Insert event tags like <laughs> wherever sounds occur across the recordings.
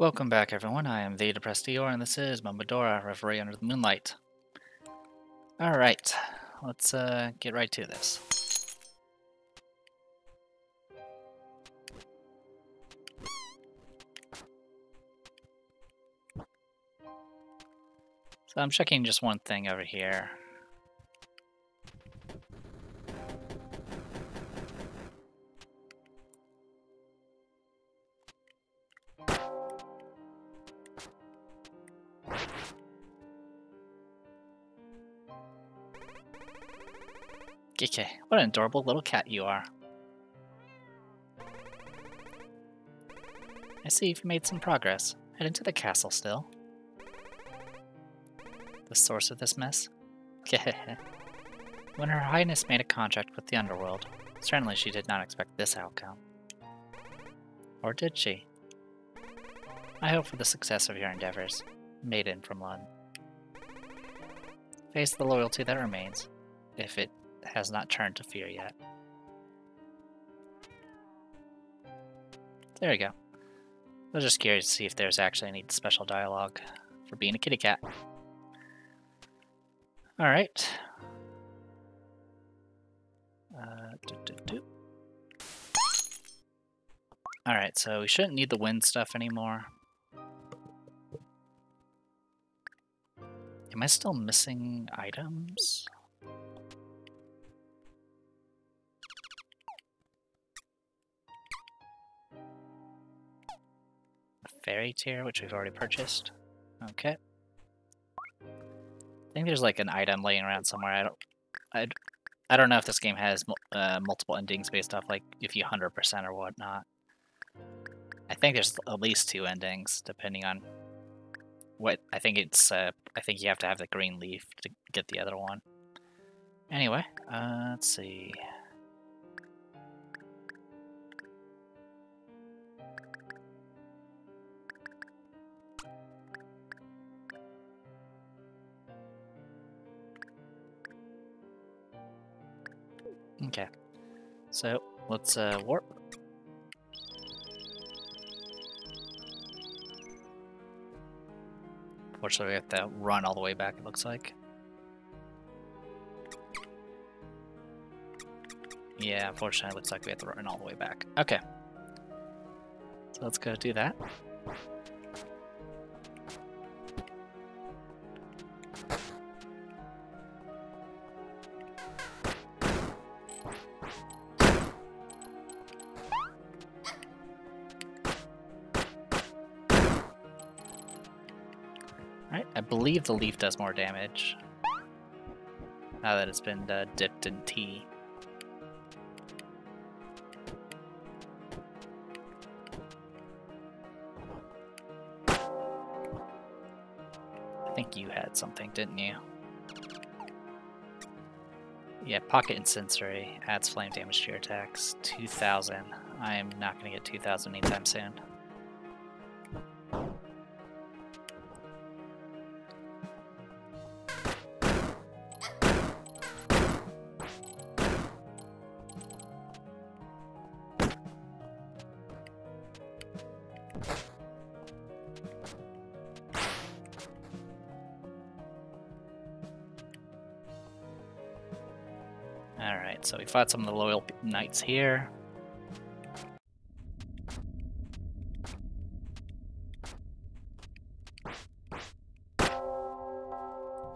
Welcome back, everyone. I am the Depressed Eeyore, and this is Momodora, Reverie Under the Moonlight. Alright, let's uh, get right to this. So I'm checking just one thing over here. Okay, what an adorable little cat you are. I see you've made some progress. Head into the castle still. The source of this mess? <laughs> when Her Highness made a contract with the Underworld, certainly she did not expect this outcome. Or did she? I hope for the success of your endeavors, maiden from Lun. Face the loyalty that remains, if it has not turned to fear yet. There we go. I was just curious to see if there's actually any special dialogue for being a kitty cat. Alright. Uh, Alright, so we shouldn't need the wind stuff anymore. Am I still missing items? Fairy tier, which we've already purchased. Okay. I think there's like an item laying around somewhere. I don't, I, I don't know if this game has uh, multiple endings based off like if you 100% or whatnot. I think there's at least two endings, depending on what. I think it's. Uh, I think you have to have the green leaf to get the other one. Anyway, uh, let's see. So, let's uh, warp. Fortunately, we have to run all the way back, it looks like. Yeah, unfortunately, it looks like we have to run all the way back. Okay. So let's go do that. Believe the leaf does more damage. Now that it's been uh, dipped in tea. I think you had something, didn't you? Yeah, Pocket Incendiary adds flame damage to your attacks. 2,000. I am not going to get 2,000 anytime soon. So we fought some of the loyal knights here.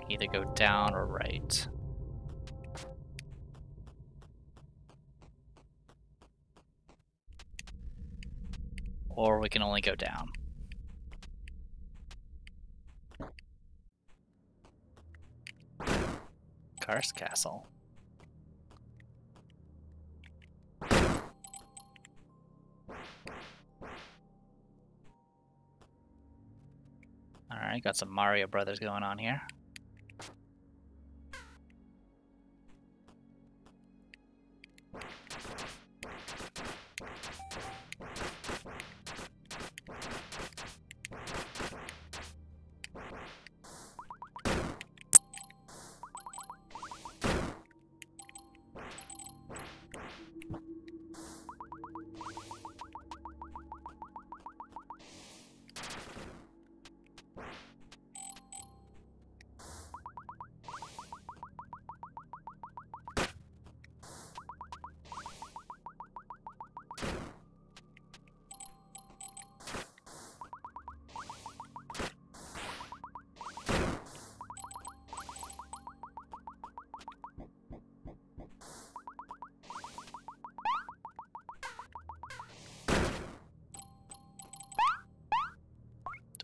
Either go down or right. Or we can only go down. Karst Castle. Got some Mario Brothers going on here.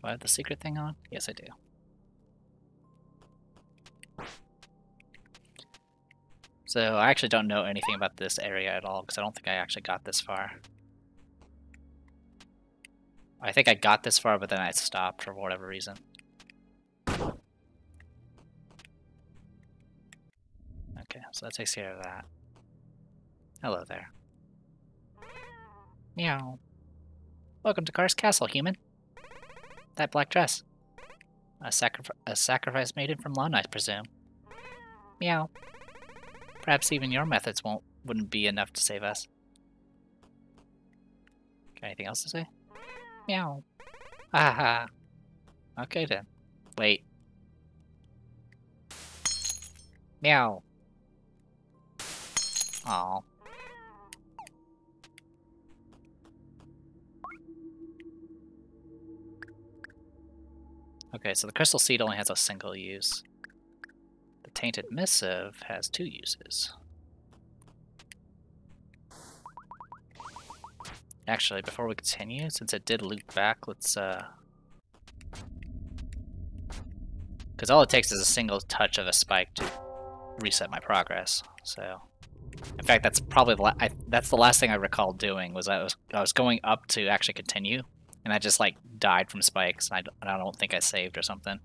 Do I have the secret thing on? Yes, I do. So I actually don't know anything about this area at all because I don't think I actually got this far. I think I got this far, but then I stopped for whatever reason. Okay, so that takes care of that. Hello there. Meow. Welcome to Karst Castle, human. That black dress. A, sacri a sacrifice maiden from Lun, I presume. Meow. Perhaps even your methods won't wouldn't be enough to save us. Got anything else to say? Meow. Aha. Okay then. Wait. Meow. Oh. Okay, so the crystal seed only has a single use. The tainted missive has two uses. Actually, before we continue, since it did loop back, let's uh because all it takes is a single touch of a spike to reset my progress. So, in fact, that's probably the I, that's the last thing I recall doing was I was I was going up to actually continue, and I just like died from spikes. I, I don't think I saved or something.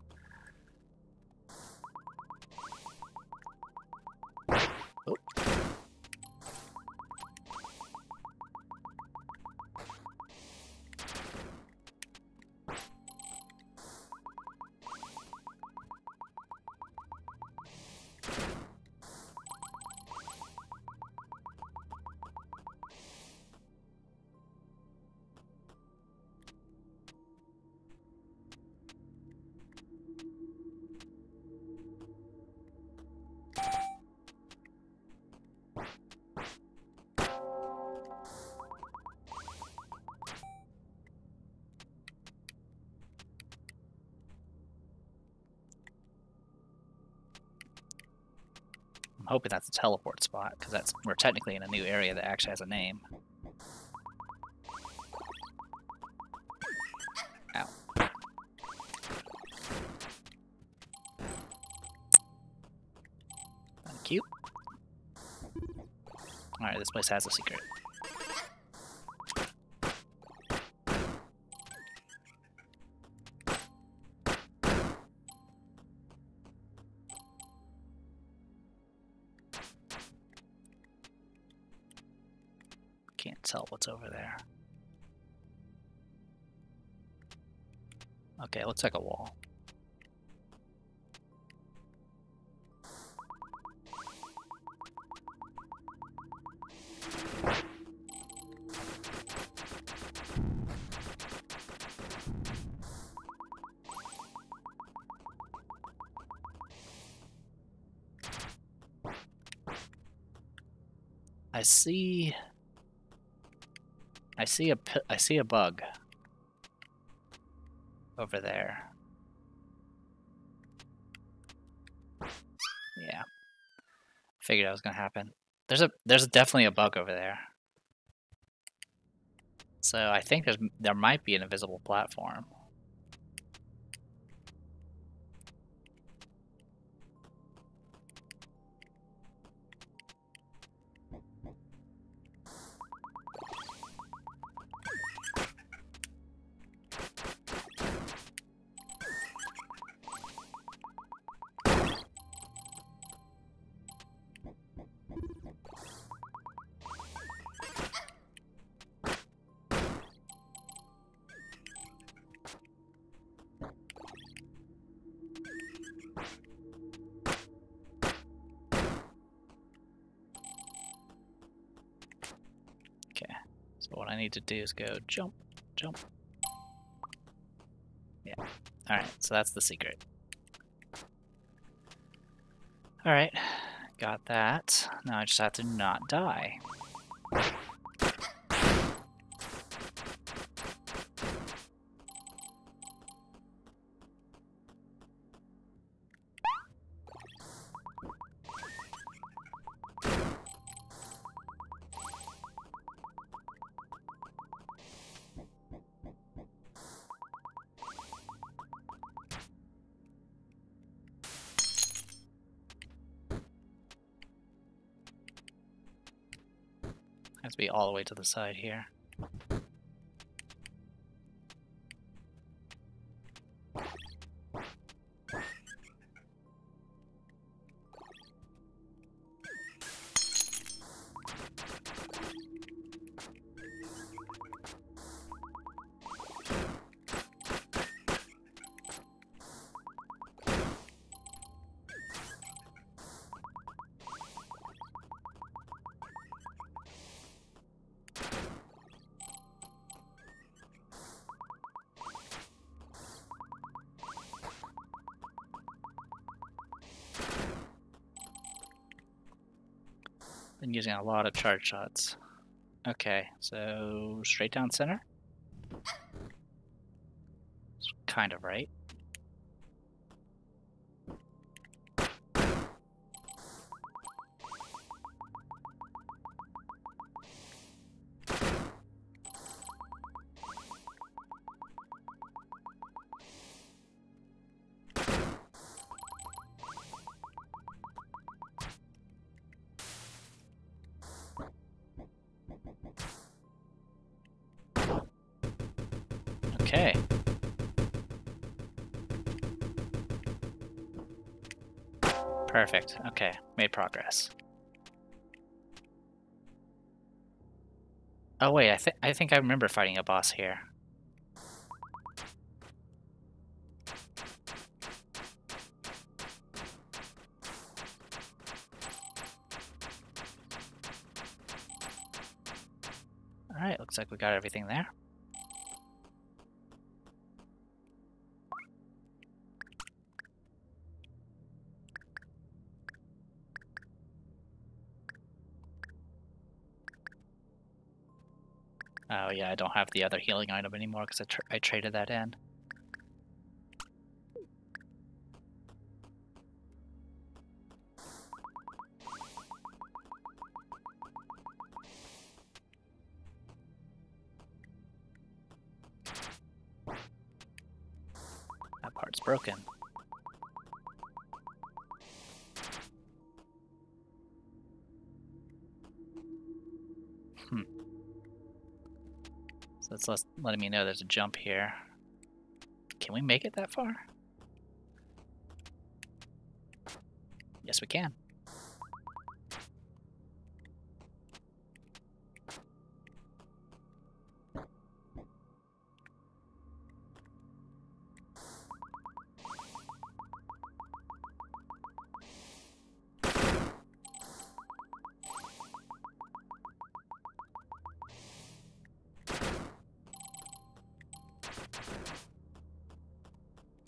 I'm hoping that's a teleport spot, because that's we're technically in a new area that actually has a name. Ow. Thank you. Alright, this place has a secret. Looks like a wall. I see I see a I see a bug over there. Yeah, figured that was gonna happen. There's a there's definitely a bug over there. So I think there's there might be an invisible platform. I need to do is go jump, jump. Yeah. Alright, so that's the secret. Alright, got that. Now I just have to not die. Be all the way to the side here. Using a lot of charge shots. Okay, so straight down center? It's kind of right. Okay. Perfect. Okay, made progress. Oh wait, I think I think I remember fighting a boss here. Alright, looks like we got everything there. Oh yeah, I don't have the other healing item anymore because I, tr I traded that in. Letting me know there's a jump here. Can we make it that far? Yes, we can.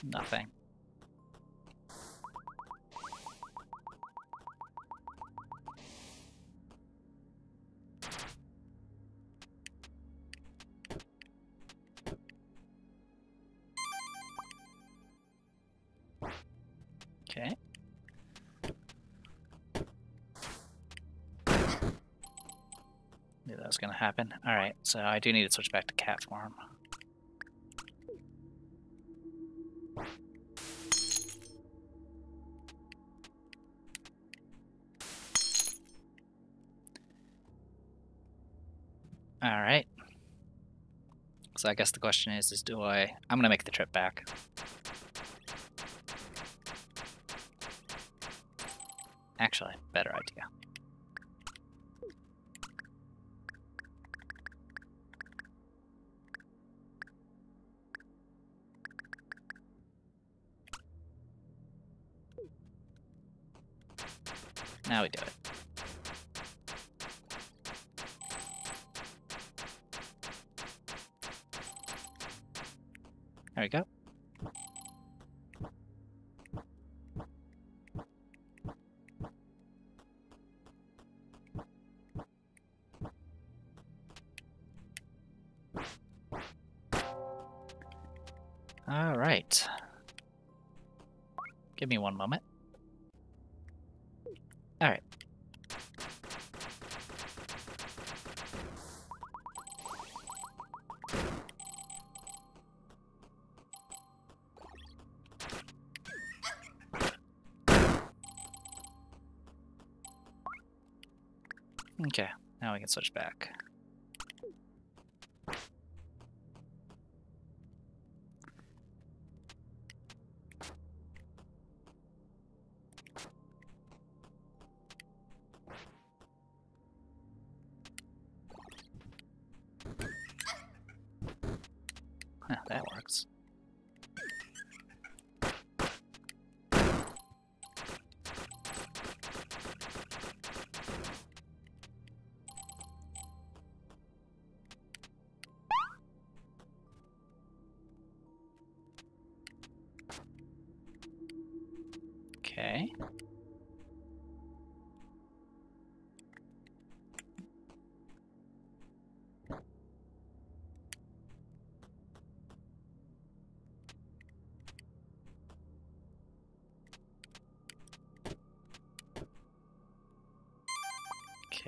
Nothing. Okay. Knew that was gonna happen. Alright, so I do need to switch back to cat form. So I guess the question is, is do I, I'm gonna make the trip back. Actually, better idea. Now we do it. Okay, Now we can switch back.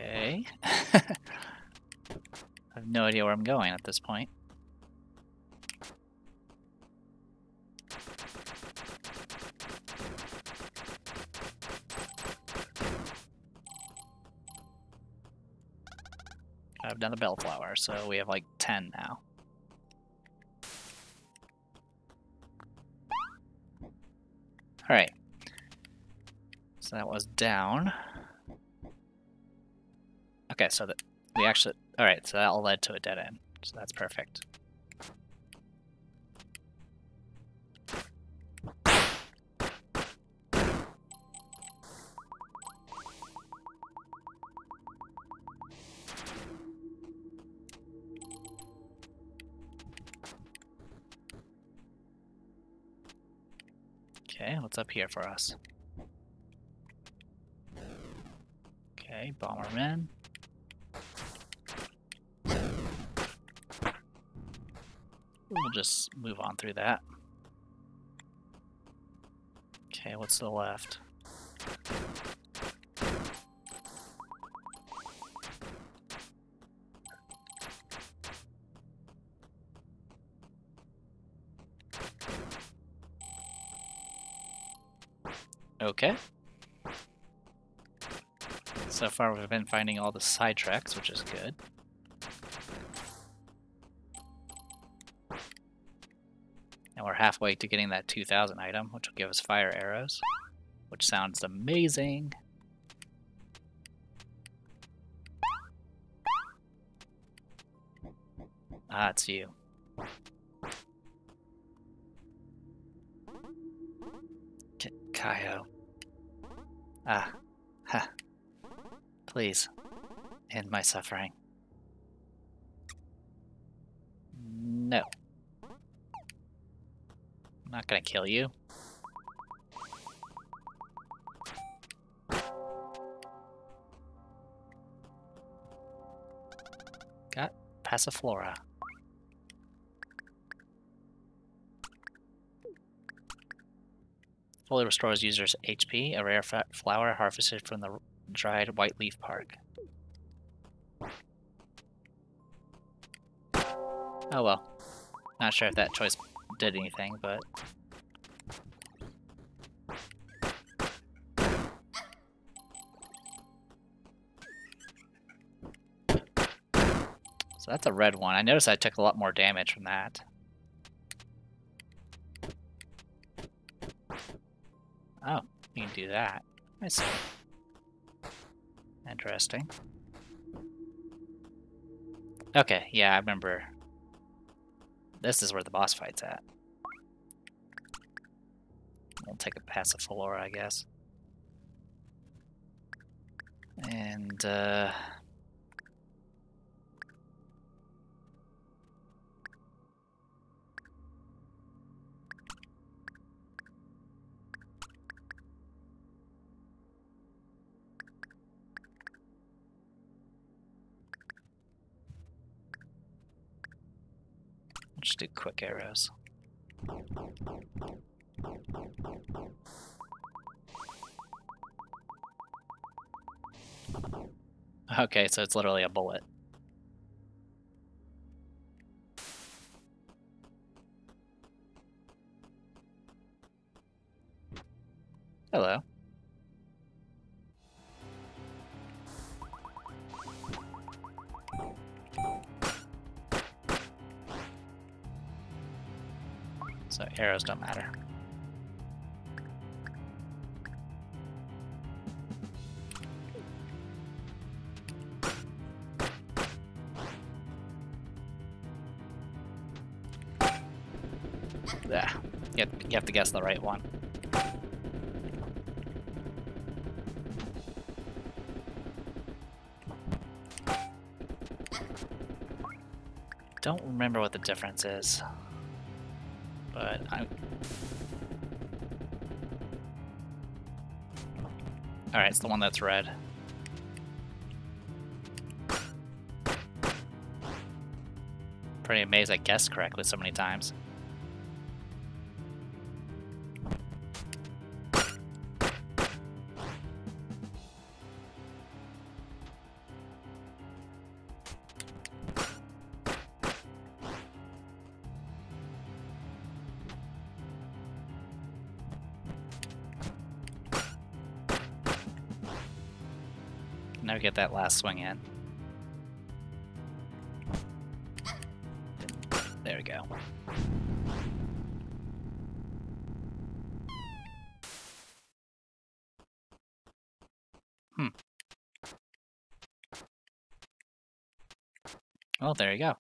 Okay. <laughs> I have no idea where I'm going at this point. I've done the bellflower, so we have like 10 now. Alright. So that was down. Okay, so that we actually alright, so that all led to a dead end. So that's perfect. Okay, what's up here for us? Okay, Bomberman. We'll just move on through that. Okay, what's the left? Okay. So far we've been finding all the side tracks, which is good. Halfway to getting that 2000 item, which will give us fire arrows, which sounds amazing. Ah, it's you. K Kaio. Ah, ha. Please, end my suffering. No. I'm not gonna kill you. Got Passiflora. Fully restores users HP, a rare flower harvested from the dried white leaf park. Oh well. Not sure if that choice did anything, but... So that's a red one. I noticed I took a lot more damage from that. Oh, you can do that. I see. Interesting. Okay, yeah, I remember. This is where the boss fight's at. We'll take a Passiflora, I guess. And, uh... Just do quick arrows. Okay, so it's literally a bullet. Hello. So arrows don't matter. Yeah, you you have to guess the right one. Don't remember what the difference is, but I'm. All right, it's the one that's red. Pretty amazed I guessed correctly so many times. Last swing in. There we go. Hmm. Well, there you go.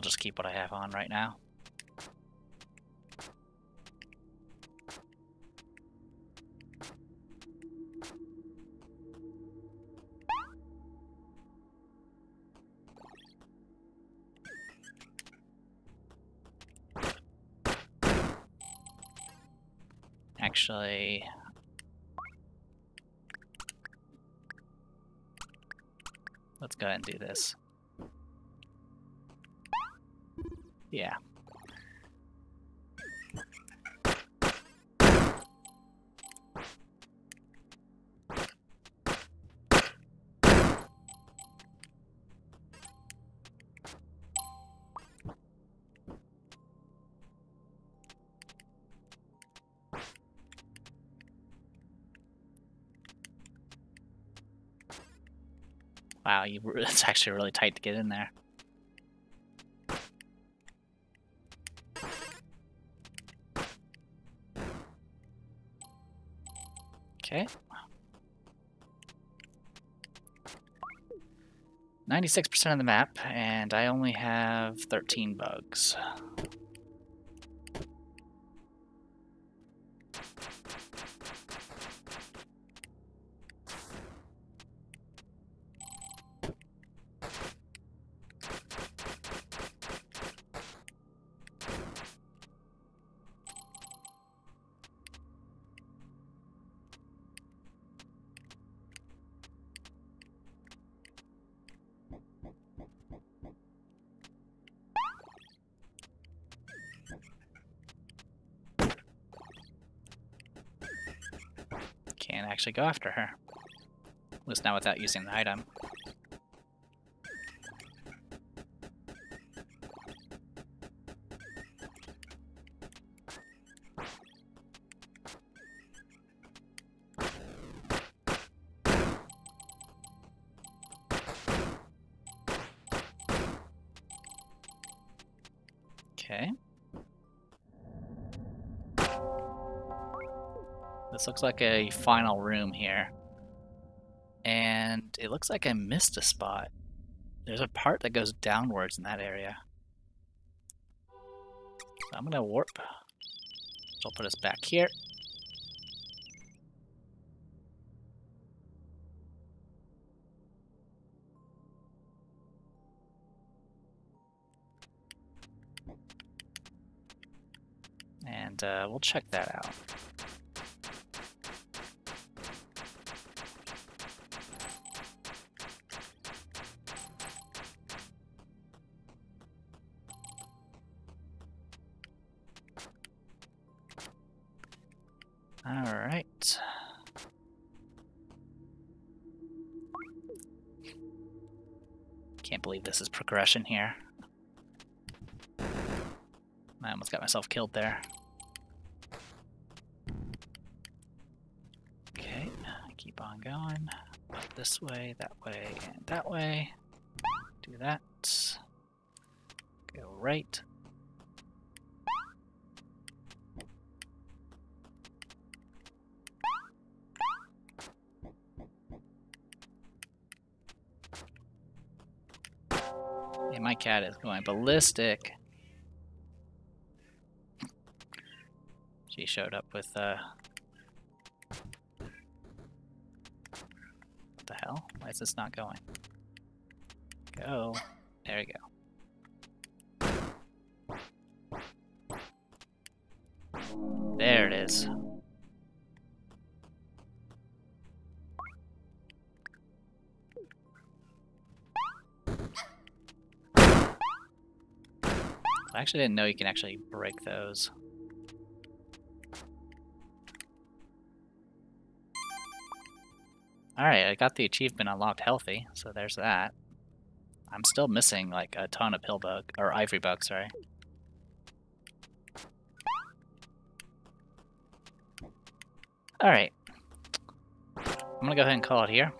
I'll just keep what I have on right now. Actually, let's go ahead and do this. Yeah. Wow, you, it's <laughs> actually really tight to get in there. Okay. 96% of the map, and I only have 13 bugs. Actually go after her. At least not without using the item. This looks like a final room here. And it looks like I missed a spot. There's a part that goes downwards in that area. So I'm gonna warp. So I'll put us back here. And uh, we'll check that out. This here. I almost got myself killed there. Okay, keep on going. Up this way, that way, and that way. Do that. Go right. Cat is going ballistic. She showed up with, uh... What the hell? Why is this not going? Go. There we go. There it is. Actually didn't know you can actually break those. Alright, I got the achievement unlocked healthy, so there's that. I'm still missing like a ton of pill bug, or ivory bug, sorry. Alright. I'm gonna go ahead and call it here.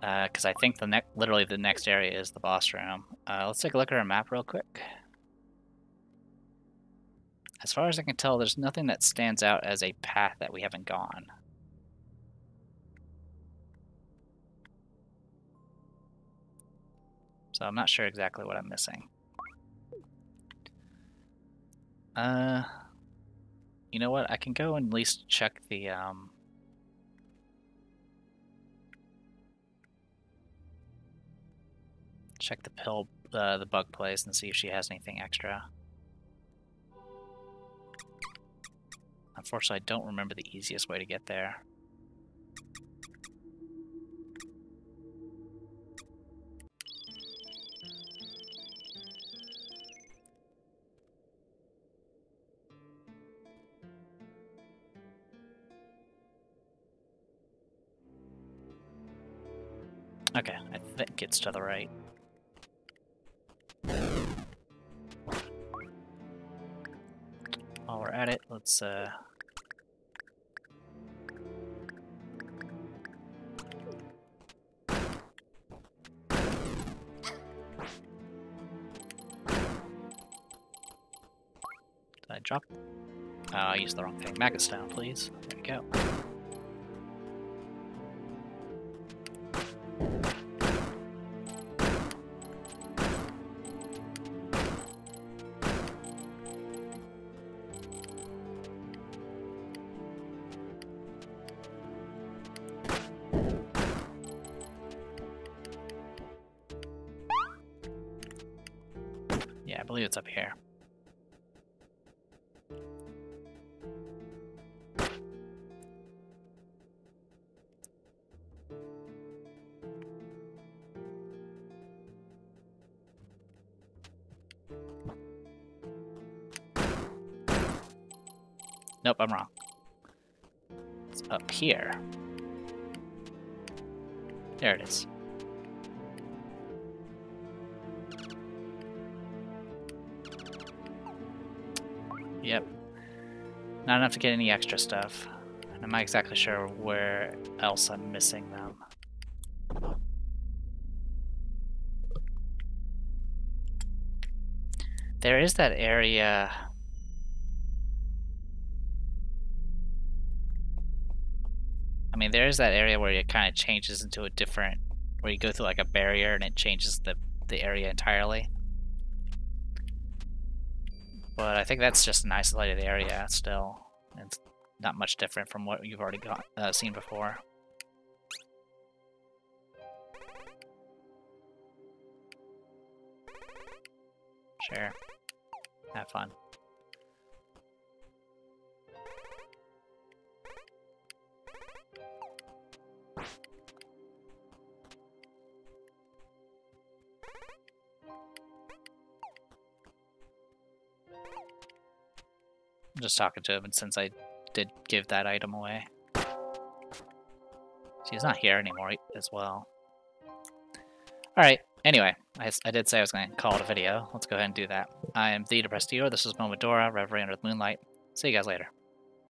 Because uh, I think the next, literally the next area is the boss room. Uh, let's take a look at our map real quick. As far as I can tell, there's nothing that stands out as a path that we haven't gone. So I'm not sure exactly what I'm missing. Uh, you know what? I can go and at least check the, um... Check the pill, uh, the bug place and see if she has anything extra. Unfortunately, I don't remember the easiest way to get there. Okay, I think it's to the right. While we're at it, let's uh used the wrong thing. Maggot stone, please. There we go. Yeah, I believe it's up here. Nope, I'm wrong. It's up here. There it is. Yep. Not enough to get any extra stuff. And I'm not exactly sure where else I'm missing them. There is that area... I mean, there is that area where it kind of changes into a different... Where you go through like a barrier and it changes the, the area entirely. But I think that's just an isolated area still. It's not much different from what you've already got uh, seen before. Sure. Have fun. Just talking to him, and since I did give that item away. She's not here anymore as well. Alright, anyway, I, I, did say I was going to call it a video. Let's go ahead and do that. I am The Depressed. This is Momodora, Reverie Under the Moonlight. See you guys later.